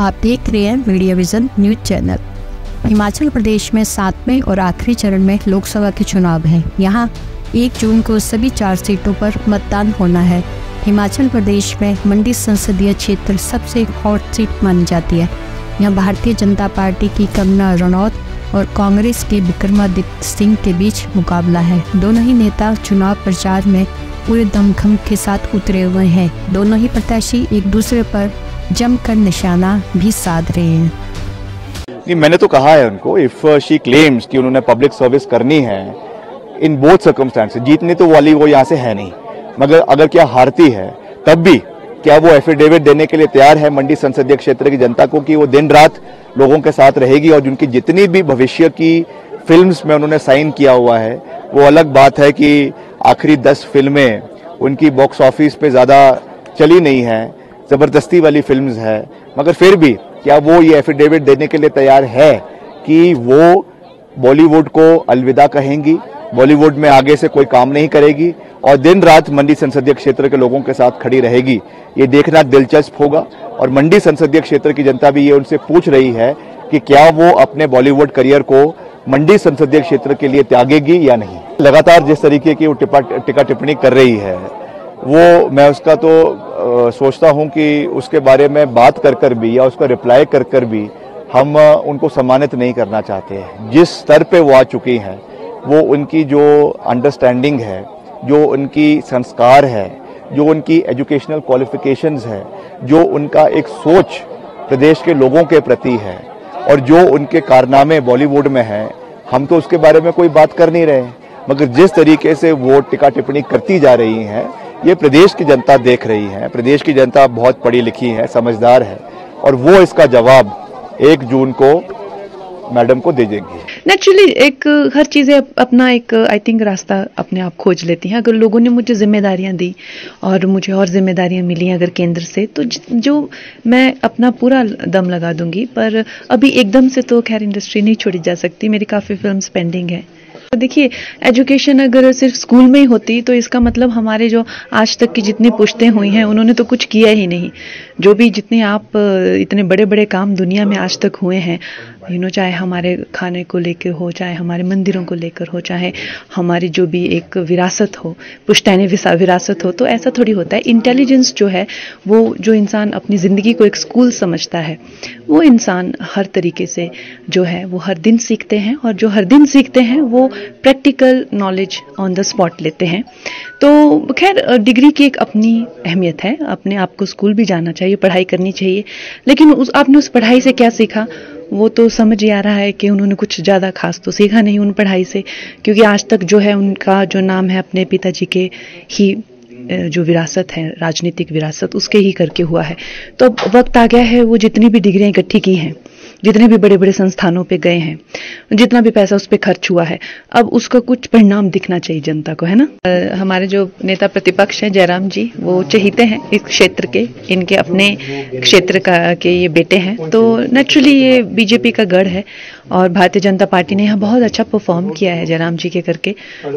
आप देख रहे हैं Media Vision News channel. Himachal Pradesh में सातवें और आखिरी चरण में लोकसभा के चुनाव हैं। यहाँ एक जून को सभी चार सीटों पर मतदान होना है। हिमाचल प्रदेश में मंडी संसदीय क्षेत्र सबसे हॉट सीट मानी जाती है। यहाँ भारतीय जनता पार्टी की कंगना रनौत और कांग्रेस के विक्रमादित्य सिंह के बीच मुकाबला है। दोनों ही नेता चुनाव प्रचार में पूरे दमखम के साथ उतरे हुए हैं। दोनों ही प्रत्याशी एक दूसरे पर जमकर निशाना भी साध रहे हैं। नहीं मैंने तो कहा है उनको इफ़ शी क्लेम्स कि उन्होंने पब्लिक सर्विस करनी है इन बोथ सर्कमस्टांसेस जीतने तो वाली वो यहाँ से है नहीं। मगर अगर क्या हारती है, तब भी क्या वो एफिडेविट देने के लिए तैयार है मंडी संसदीय क्षेत्र की जनता को कि वो दिन रात लोगों के साथ रहेगी और जिनकी जितनी भी भविष्य की फिल्म्स में उन्होंने साइन किया हुआ है, वो अलग बात है कि आखिरी दस फ़िल्में उनकी बॉक्स ऑफ़िस पे ज़्यादा चली नहीं है। ज़बरदस्ती वाली फ़िल्म है। मगर फिर भी, क्या वो ये एफिडेविट देने के लिए तैयार है कि वो बॉलीवुड को अलविदा कहेंगी, बॉलीवुड में आगे से कोई काम नहीं करेगी और दिन रात मंडी संसदीय क्षेत्र के लोगों के साथ खड़ी रहेगी? ये देखना दिलचस्प होगा। और मंडी संसदीय क्षेत्र की जनता भी ये उनसे पूछ रही है कि क्या वो अपने बॉलीवुड करियर को मंडी संसदीय क्षेत्र के लिए त्यागेगी या नहीं। लगातार जिस तरीके की वो टिका टिप्पणी कर रही है, वो मैं उसका तो सोचता हूँ कि उसके बारे में बात कर कर भी या उसका रिप्लाई कर कर भी हम उनको सम्मानित नहीं करना चाहते हैं। जिस स्तर पे वो आ चुकी हैं, वो उनकी जो अंडरस्टैंडिंग है, जो उनकी संस्कार है, जो उनकी एजुकेशनल क्वालिफिकेशंस है, जो उनका एक सोच प्रदेश के लोगों के प्रति है और जो उनके कारनामे बॉलीवुड में हैं, हम तो उसके बारे में कोई बात कर नहीं रहे मगर जिस तरीके से वो टिका टिप्पणी करती जा रही हैं ये प्रदेश की जनता देख रही है, प्रदेश की जनता बहुत पढ़ी लिखी है, समझदार है, और वो इसका जवाब एक जून को मैडम को दे देंगे। नेचुरली एक, हर चीज़ें अपना एक आई थिंक रास्ता अपने आप खोज लेती हैं। अगर लोगों ने मुझे जिम्मेदारियाँ दी और मुझे और जिम्मेदारियाँ मिली अगर केंद्र से तो जो मैं अपना पूरा दम लगा दूँगी। पर अभी एकदम से तो खैर इंडस्ट्री नहीं छोड़ी जा सकती। मेरी काफ़ी फ़िल्म पेंडिंग है। देखिए एजुकेशन अगर सिर्फ़ स्कूल में ही होती तो इसका मतलब हमारे जो आज तक की जितनी पुश्तें हुई हैं, उन्होंने तो कुछ किया ही नहीं। जो भी जितने आप, इतने बड़े बड़े काम दुनिया में आज तक हुए हैं यू नो चाहे हमारे खाने को लेकर हो, चाहे हमारे मंदिरों को लेकर हो, चाहे हमारी जो भी एक विरासत हो, पुश्तैनी विरासत हो तो ऐसा थोड़ी होता है। इंटेलिजेंस जो है, वो जो इंसान अपनी ज़िंदगी को एक स्कूल समझता है, वो इंसान हर तरीके से जो है, वो हर दिन सीखते हैं और जो हर दिन सीखते हैं, वो practical knowledge on the spot लेते हैं। तो खैर डिग्री की एक अपनी अहमियत है। अपने आप को स्कूल भी जाना चाहिए, पढ़ाई करनी चाहिए। लेकिन उस, आपने उस पढ़ाई से क्या सीखा? वो तो समझ ही आ रहा है कि उन्होंने कुछ ज़्यादा खास तो सीखा नहीं उन पढ़ाई से, क्योंकि आज तक जो है उनका जो नाम है अपने पिताजी के ही जो विरासत है, राजनीतिक विरासत, उसके ही करके हुआ है। तो अब वक्त आ गया है वो जितनी भी डिग्रियाँ इकट्ठी की हैं जितने भी बड़े बड़े संस्थानों पे गए हैं जितना भी पैसा उस पर खर्च हुआ है अब उसका कुछ परिणाम दिखना चाहिए जनता को है ना? आ, हमारे जो नेता प्रतिपक्ष हैं जयराम जी वो चहीते हैं इस क्षेत्र के इनके अपने क्षेत्र का के ये बेटे हैं। तो नेचुरली ये बीजेपी का गढ़ है और भारतीय जनता पार्टी ने यहाँ बहुत अच्छा परफॉर्म किया है जयराम जी के करके।